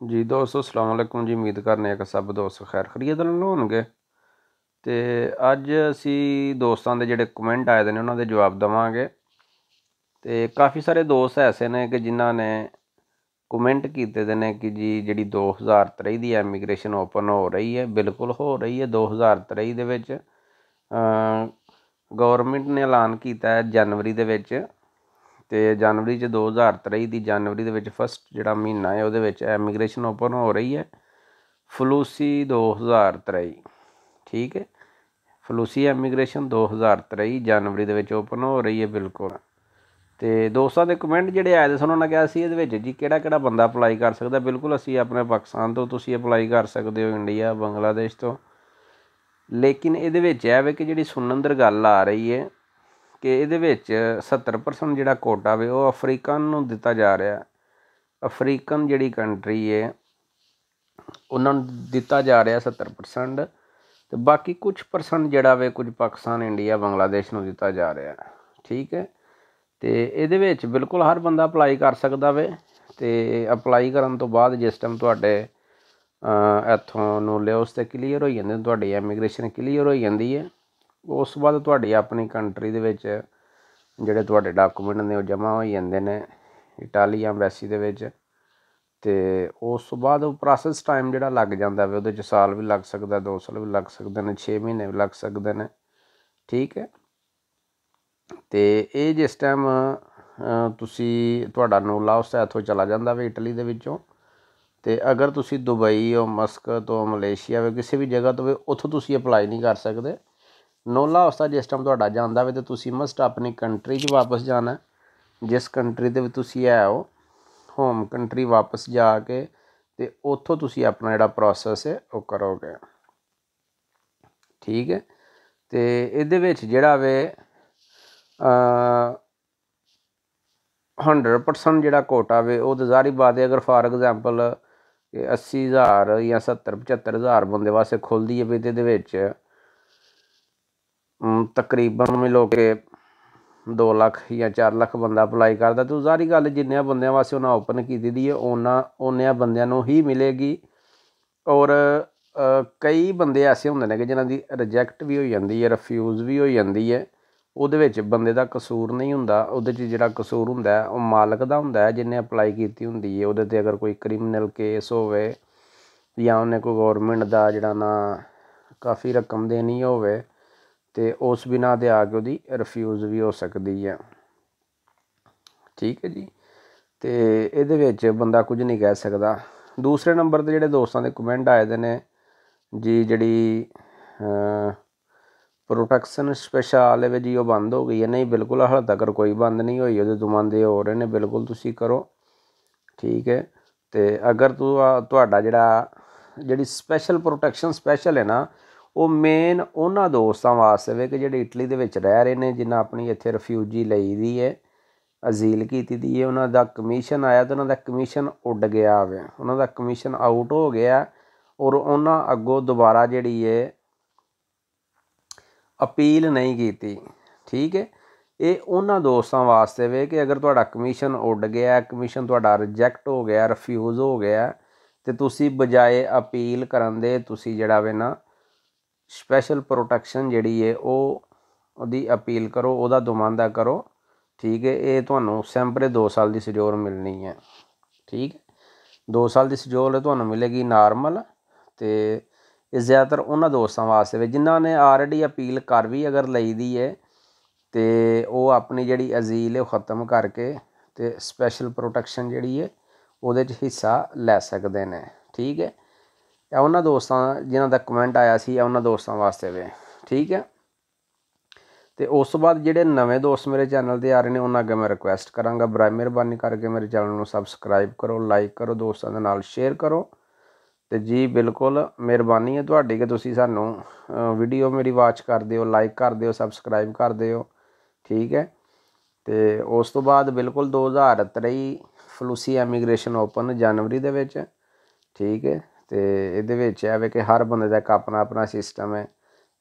ਜੀ ਦੋਸਤੋ, ਅਸਲਾਮ ਅਲੈਕੁਮ ਜੀ। ਉਮੀਦ ਕਰਨੇ ਆ ਕਿ ਸਭ ਦੋਸਤ ਖੈਰ ਖਰੀਅਤ ਨਾਲ ਹੋਣਗੇ। ਤੇ ਅੱਜ ਅਸੀਂ ਦੋਸਤਾਂ ਦੇ ਜਿਹੜੇ ਕਮੈਂਟ ਆਏ ਦੇ ਨੇ, ਉਹਨਾਂ ਦੇ ਜਵਾਬ ਦਵਾਂਗੇ। ਤੇ ਕਾਫੀ ਸਾਰੇ ਦੋਸਤ ਐਸੇ ਨੇ ਕਿ ਜਿਨ੍ਹਾਂ ਨੇ ਕਮੈਂਟ ਕੀਤੇ ਦੇ ਨੇ ਕਿ ਜੀ ਜਿਹੜੀ 2023 ਦੀ ਐਮੀਗ੍ਰੇਸ਼ਨ ਓਪਨ ਹੋ ਰਹੀ ਹੈ, ਬਿਲਕੁਲ ਹੋ ਰਹੀ ਹੈ। 2023 ਦੇ ਵਿੱਚ ਗਵਰਨਮੈਂਟ ਨੇ ਐਲਾਨ ਕੀਤਾ ਹੈ ਜਨਵਰੀ ਦੇ ਵਿੱਚ। ਤੇ ਜਨਵਰੀ ਚ 2023 ਦੀ ਜਨਵਰੀ ਦੇ ਵਿੱਚ ਫਸਟ ਜਿਹੜਾ ਮਹੀਨਾ ਹੈ, ਉਹਦੇ ਵਿੱਚ ਐਮੀਗ੍ਰੇਸ਼ਨ ਓਪਨ ਹੋ ਰਹੀ ਹੈ। ਫਲੂਸੀ 2023 ਠੀਕ ਹੈ? ਫਲੂਸੀ ਐਮੀਗ੍ਰੇਸ਼ਨ 2023 ਜਨਵਰੀ ਦੇ ਵਿੱਚ ਓਪਨ ਹੋ ਰਹੀ ਹੈ ਬਿਲਕੁਲ। ਤੇ ਦੋਸਤਾਂ ਦੇ ਕਮੈਂਟ ਜਿਹੜੇ ਆਏ ਦੇ ਸਨ, ਉਹਨਾਂ ਕਿਹਾ ਸੀ ਇਹਦੇ ਵਿੱਚ ਜੀ ਕਿਹੜਾ ਕਿਹੜਾ ਬੰਦਾ ਅਪਲਾਈ ਕਰ ਸਕਦਾ। ਬਿਲਕੁਲ ਅਸੀਂ ਆਪਣੇ ਪਾਕਿਸਤਾਨ ਤੋਂ ਤੁਸੀਂ ਅਪਲਾਈ ਕਰ ਸਕਦੇ ਹੋ, ਇੰਡੀਆ, ਬੰਗਲਾਦੇਸ਼ ਤੋਂ। ਲੇਕਿਨ ਇਹਦੇ ਵਿੱਚ ਇਹ ਹੈ ਕਿ ਜਿਹੜੀ ਸੁਣਨ ਗੱਲ ਆ ਰਹੀ ਹੈ ਕਿ ਇਹਦੇ ਵਿੱਚ 70% ਜਿਹੜਾ ਕੋਟਾ ਵੇ, ਉਹ ਅਫਰੀਕਨ ਨੂੰ ਦਿੱਤਾ ਜਾ ਰਿਹਾ ਅਫਰੀਕਨ ਜਿਹੜੀ ਕੰਟਰੀ ਹੈ ਉਹਨਾਂ ਨੂੰ ਦਿੱਤਾ ਜਾ ਰਿਹਾ 70% ਤੇ ਬਾਕੀ ਕੁਝ ਪਰਸੈਂਟ ਜਿਹੜਾ ਵੇ, ਕੁਝ ਪਾਕਿਸਤਾਨ, ਇੰਡੀਆ, ਬੰਗਲਾਦੇਸ਼ ਨੂੰ ਦਿੱਤਾ ਜਾ ਰਿਹਾ ਠੀਕ ਹੈ? ਤੇ ਇਹਦੇ ਵਿੱਚ ਬਿਲਕੁਲ ਹਰ ਬੰਦਾ ਅਪਲਾਈ ਕਰ ਸਕਦਾ ਵੇ ਤੇ ਅਪਲਾਈ ਕਰਨ ਤੋਂ ਬਾਅਦ ਜਿਸ ਟਾਈਮ ਤੁਹਾਡੇ ਇੱਥੋਂ ਨੂੰ ਲਿਓਸ ਤੇ ਕਲੀਅਰ ਹੋ ਜਾਂਦੇ ਤੁਹਾਡੀ ਇਮੀਗ੍ਰੇਸ਼ਨ ਕਲੀਅਰ ਹੋ ਜਾਂਦੀ ਹੈ। ਉਸ ਤੋਂ ਬਾਅਦ ਤੁਹਾਡੀ ਆਪਣੀ ਕੰਟਰੀ ਦੇ ਵਿੱਚ ਜਿਹੜੇ ਤੁਹਾਡੇ ਡਾਕੂਮੈਂਟ ਨੇ ਉਹ ਜਮ੍ਹਾਂ ਹੋਈ ਜਾਂਦੇ ਨੇ ਇਟਾਲੀ ਐਮਬੈਸੀ ਦੇ ਵਿੱਚ ਤੇ ਉਸ ਤੋਂ ਬਾਅਦ ਉਹ ਪ੍ਰੋਸੈਸ ਟਾਈਮ ਜਿਹੜਾ ਲੱਗ ਜਾਂਦਾ ਵੇ, ਉਹਦੇ ਚ ਸਾਲ ਵੀ ਲੱਗ ਸਕਦਾ 2 ਸਾਲ ਵੀ ਲੱਗ ਸਕਦੇ ਨੇ 6 ਮਹੀਨੇ ਵੀ ਲੱਗ ਸਕਦੇ ਨੇ। ਠੀਕ ਹੈ? ਤੇ ਇਹ ਜਿਸ ਟਾਈਮ ਤੁਸੀਂ ਤੁਹਾਡਾ ਨੋਲਾ ਉਸ ਇੱਥੋਂ ਚਲਾ ਜਾਂਦਾ ਵੇ ਇਟਲੀ ਦੇ ਵਿੱਚੋਂ ਤੇ ਅਗਰ ਤੁਸੀਂ ਦੁਬਈ ਹੋ ਮਸਕਤ ਤੋਂ ਮਲੇਸ਼ੀਆ ਵੇ ਕਿਸੇ ਵੀ ਜਗ੍ਹਾ ਤੋਂ ਉੱਥੋਂ ਤੁਸੀਂ ਅਪਲਾਈ ਨਹੀਂ ਕਰ ਸਕਦੇ। ਨੋਲਾ ਹਾਊਸ ਜਿਸ ਟਾਈਮ ਤੁਹਾਡਾ ਜਾਂਦਾ ਵੇ ਤੇ ਤੁਸੀਂ ਮਸਟ ਆਪਣੀ ਕੰਟਰੀ 'ਚ ਵਾਪਸ ਜਾਣਾ ਜਿਸ ਕੰਟਰੀ ਦੇ ਵਿੱਚ ਤੁਸੀਂ ਹੈ ਹੋ ਹੋਮ ਕੰਟਰੀ ਵਾਪਸ ਜਾ ਕੇ ਤੇ ਉੱਥੋਂ ਤੁਸੀਂ ਆਪਣਾ ਜਿਹੜਾ ਪ੍ਰੋਸੈਸ ਹੈ ਉਹ ਕਰੋਗੇ। ਠੀਕ ਹੈ? ਤੇ ਇਹਦੇ ਵਿੱਚ ਜਿਹੜਾ ਵੇ ਅ 100% ਜਿਹੜਾ ਕੋਟਾ ਵੇ, ਉਹ ਤੇ ਜ਼ਾਰੀ ਬਾਤ ਹੈ। ਅਗਰ ਫਾਰ ਐਗਜ਼ਾਮਪਲ 80000 ਜਾਂ 70 75000 ਬੰਦੇ ਵਾਸਤੇ ਖੁੱਲਦੀ ਹੈ ਵੀ ਤੇ ਇਹਦੇ ਵਿੱਚ ਤਕਰੀਬਨ ਮਿਲੋ ਕੇ 2 ਲੱਖ ਜਾਂ 4 ਲੱਖ ਬੰਦਾ ਅਪਲਾਈ ਕਰਦਾ ਤੇ ਜ਼ਾਰੀ ਗੱਲ ਜਿੰਨਿਆਂ ਬੰਦਿਆਂ ਵਾਸਤੇ ਉਹਨਾਂ ਓਪਨ ਕੀਤੀ ਦੀ ਹੈ, ਉਹਨਾਂ, ਉਹਨਿਆਂ ਬੰਦਿਆਂ ਨੂੰ ਹੀ ਮਿਲੇਗੀ। ਔਰ ਕਈ ਬੰਦੇ ਐਸੇ ਹੁੰਦੇ ਨੇ ਕਿ ਜਿਨ੍ਹਾਂ ਦੀ ਰਿਜੈਕਟ ਵੀ ਹੋ ਜਾਂਦੀ ਹੈ ਰਿਫਿਊਜ਼ ਵੀ ਹੋ ਜਾਂਦੀ ਹੈ। ਉਹਦੇ ਵਿੱਚ ਬੰਦੇ ਦਾ ਕਸੂਰ ਨਹੀਂ ਹੁੰਦਾ, ਉਹਦੇ 'ਚ ਜਿਹੜਾ ਕਸੂਰ ਹੁੰਦਾ ਉਹ ਮਾਲਕ ਦਾ ਹੁੰਦਾ ਹੈ ਜਿਨੇ ਅਪਲਾਈ ਕੀਤੀ ਹੁੰਦੀ ਹੈ। ਉਹਦੇ ਤੇ ਅਗਰ ਕੋਈ ਕ੍ਰਿਮੀਨਲ ਕੇਸ ਹੋਵੇ ਜਾਂ ਉਹਨੇ ਕੋਈ ਗਵਰਨਮੈਂਟ ਦਾ ਜਿਹੜਾ ਨਾ ਕਾਫੀ ਰਕਮ ਦੇਣੀ ਹੋਵੇ ਤੇ ਉਸ ਬਿਨਾ ਦੇ ਆ ਕੇ ਉਹਦੀ ਰਿਫਿਊਜ਼ ਵੀ ਹੋ ਸਕਦੀ ਹੈ ਠੀਕ ਹੈ ਜੀ। ਤੇ ਇਹਦੇ ਵਿੱਚ ਬੰਦਾ ਕੁਝ ਨਹੀਂ ਕਹਿ ਸਕਦਾ। ਦੂਸਰੇ ਨੰਬਰ ਤੇ ਜਿਹੜੇ ਦੋਸਤਾਂ ਦੇ ਕਮੈਂਟ ਆਏ ਦੇ ਨੇ, ਜੀ ਜਿਹੜੀ ਪ੍ਰੋਟੈਕਸ਼ਨ ਸਪੈਸ਼ਲ ਹੈ ਜੀ ਉਹ ਬੰਦ ਹੋ ਗਈ ਹੈ। ਨਹੀਂ, ਬਿਲਕੁਲ ਹਾਲ ਤੱਕ ਕੋਈ ਬੰਦ ਨਹੀਂ ਹੋਈ। ਉਹਦੇ ਦੁਮਾਂਦੇ ਹੋ ਰਹੇ ਨੇ। ਬਿਲਕੁਲ ਤੁਸੀਂ ਕਰੋ। ਠੀਕ ਹੈ। ਤੇ ਅਗਰ ਤੂੰ ਤੁਹਾਡਾ ਜਿਹੜਾ, ਜਿਹੜੀ ਸਪੈਸ਼ਲ ਪ੍ਰੋਟੈਕਸ਼ਨ ਸਪੈਸ਼ਲ ਹੈ ਨਾ ਉਹ ਮੇਨ ਉਹਨਾਂ ਦੋਸਤਾਂ ਵਾਸਤੇ ਵੇ ਕਿ ਜਿਹੜੇ ਇਟਲੀ ਦੇ ਵਿੱਚ ਰਹਿ ਰਹੇ ਨੇ, ਜਿਨ੍ਹਾਂ ਆਪਣੀ ਇੱਥੇ ਰਿਫਿਊਜੀ ਲਈ ਦੀ ਹੈ ਅਜ਼ੀਲ ਕੀਤੀ ਦੀ ਹੈ ਉਹਨਾਂ ਦਾ ਕਮਿਸ਼ਨ ਆਇਆ ਤੇ ਉਹਨਾਂ ਦਾ ਕਮਿਸ਼ਨ ਉੱਡ ਗਿਆ ਵੇ। ਉਹਨਾਂ ਦਾ ਕਮਿਸ਼ਨ ਆਊਟ ਹੋ ਗਿਆ ਔਰ ਉਹਨਾਂ ਅੱਗੋਂ ਦੁਬਾਰਾ ਜਿਹੜੀ ਹੈ ਅਪੀਲ ਨਹੀਂ ਕੀਤੀ। ਠੀਕ ਹੈ ਇਹ ਉਹਨਾਂ ਦੋਸਤਾਂ ਵਾਸਤੇ ਵੇ ਕਿ ਅਗਰ ਤੁਹਾਡਾ ਕਮਿਸ਼ਨ ਉੱਡ ਗਿਆ ਕਮਿਸ਼ਨ ਤੁਹਾਡਾ ਰਿਜੈਕਟ ਹੋ ਗਿਆ ਰਿਫਿਊਜ਼ ਹੋ ਗਿਆ, ਤੇ ਤੁਸੀਂ ਬਜਾਏ ਅਪੀਲ ਕਰਨ ਦੇ ਤੁਸੀਂ ਜਿਹੜਾ ਵੇ ਨਾ ਸਪੈਸ਼ਲ ਪ੍ਰੋਟੈਕਸ਼ਨ ਜਿਹੜੀ ਹੈ ਉਹ ਉਹਦੀ ਅਪੀਲ ਕਰੋ, ਉਹਦਾ ਦੁਮਾਂਦਾ ਕਰੋ, ਠੀਕ ਹੈ ਇਹ ਤੁਹਾਨੂੰ ਸੈਂਪਰੇ 2 ਸਾਲ ਦੀ ਸਜੋਰ ਮਿਲਣੀ ਹੈ ਠੀਕ ਹੈ 2 ਸਾਲ ਦੀ ਸਜੋਰ ਤੁਹਾਨੂੰ ਮਿਲੇਗੀ ਨਾਰਮਲ ਤੇ ਇਹ ਜ਼ਿਆਦਾਤਰ ਉਹਨਾਂ ਦੋਸਤਾਂ ਵਾਸਤੇ ਵੀ, ਜਿਨ੍ਹਾਂ ਨੇ ਆਲਰੇਡੀ ਅਪੀਲ ਕਰ ਵੀ ਅਗਰ ਲਈ ਦੀ ਹੈ ਤੇ ਉਹ ਆਪਣੀ ਜਿਹੜੀ ਅਜ਼ੀਲ ਹੈ ਉਹ ਖਤਮ ਕਰਕੇ ਤੇ ਸਪੈਸ਼ਲ ਪ੍ਰੋਟੈਕਸ਼ਨ ਜਿਹੜੀ ਹੈ ਉਹਦੇ 'ਚ ਹਿੱਸਾ ਲੈ ਸਕਦੇ ਨੇ, ਠੀਕ ਹੈ ਇਹ ਉਹਨਾਂ ਦੋਸਤਾਂ ਜਿਨ੍ਹਾਂ ਦਾ ਕਮੈਂਟ ਆਇਆ ਸੀ ਇਹ ਉਹਨਾਂ ਦੋਸਤਾਂ ਵਾਸਤੇ ਵੇ। ਠੀਕ ਹੈ? ਤੇ ਉਸ ਤੋਂ ਬਾਅਦ ਜਿਹੜੇ ਨਵੇਂ ਦੋਸਤ ਮੇਰੇ ਚੈਨਲ ਤੇ ਆ ਰਹੇ ਨੇ, ਉਹਨਾਂ ਅੱਗੇ ਮੈਂ ਰਿਕੁਐਸਟ ਕਰਾਂਗਾ। ਬਰਾ ਮਿਹਰਬਾਨੀ ਕਰਕੇ ਮੇਰੇ ਚੈਨਲ ਨੂੰ ਸਬਸਕ੍ਰਾਈਬ ਕਰੋ ਲਾਈਕ ਕਰੋ, ਦੋਸਤਾਂ ਦੇ ਨਾਲ ਸ਼ੇਅਰ ਕਰੋ। ਤੇ ਜੀ, ਬਿਲਕੁਲ ਮਿਹਰਬਾਨੀ ਹੈ ਤੁਹਾਡੀ ਕਿ ਤੁਸੀਂ ਸਾਨੂੰ ਵੀਡੀਓ ਮੇਰੀ ਵਾਚ ਕਰਦੇ ਹੋ ਲਾਈਕ ਕਰਦੇ ਹੋ ਸਬਸਕ੍ਰਾਈਬ ਕਰਦੇ ਹੋ ਠੀਕ ਹੈ? ਤੇ ਉਸ ਤੋਂ ਬਾਅਦ ਬਿਲਕੁਲ 2023 ਫਲੂਸੀ ਐਮੀਗ੍ਰੇਸ਼ਨ ਓਪਨ ਜਨਵਰੀ ਦੇ ਵਿੱਚ। ਠੀਕ ਹੈ? ਤੇ ਇਹਦੇ ਵਿੱਚ ਇਹ ਵੇ ਕਿ ਹਰ ਬੰਦੇ ਦਾ ਇੱਕ ਆਪਣਾ ਆਪਣਾ ਸਿਸਟਮ ਹੈ।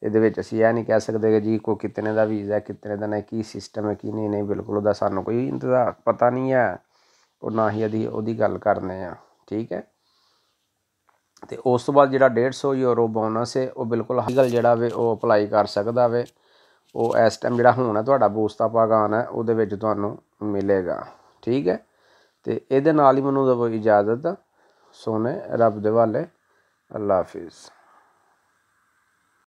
ਇਹਦੇ ਵਿੱਚ ਅਸੀਂ ਇਹ ਨਹੀਂ ਕਹਿ ਸਕਦੇ ਕਿ ਜੀ ਕੋਈ ਕਿਤਨੇ ਦਾ ਵੀਜ਼ਾ ਕਿਤਨੇ ਦਾ ਨਹੀਂ, ਕੀ ਸਿਸਟਮ ਹੈ, ਕੀ ਨਹੀਂ ਨਹੀਂ, ਬਿਲਕੁਲ ਉਹਦਾ ਸਾਨੂੰ ਕੋਈ ਇੰਤਜ਼ਾਰ, ਪਤਾ ਨਹੀਂ ਹੈ। ਉਹ ਨਾ ਹੀ ਉਹਦੀ ਉਹਦੀ ਗੱਲ ਕਰਨੇ ਆ, ਠੀਕ ਹੈ? ਤੇ ਉਸ ਤੋਂ ਬਾਅਦ ਜਿਹੜਾ 150 ਯੂਰੋ ਬੋਨਸ ਹੈ, ਉਹ ਬਿਲਕੁਲ ਲੀਗਲ ਜਿਹੜਾ ਵੇ ਉਹ ਅਪਲਾਈ ਕਰ ਸਕਦਾ ਵੇ। ਉਹ ਇਸ ਟਾਈਮ ਜਿਹੜਾ ਹੁਣ ਹੈ, ਤੁਹਾਡਾ ਬੂਸਤਾ ਪਾਗਾਨ ਹੈ, ਉਹਦੇ ਵਿੱਚ ਤੁਹਾਨੂੰ ਮਿਲੇਗਾ, ਠੀਕ ਹੈ? ਤੇ ਇਹਦੇ ਨਾਲ ਹੀ ਮੈਨੂੰ ਦਵੋ ਇਜਾਜ਼ਤ। ਸੋਨੇ ਰੱਬ ਦੇ ਵਾਲੇ ਅੱਲਾ ਹਾਫਿਜ਼।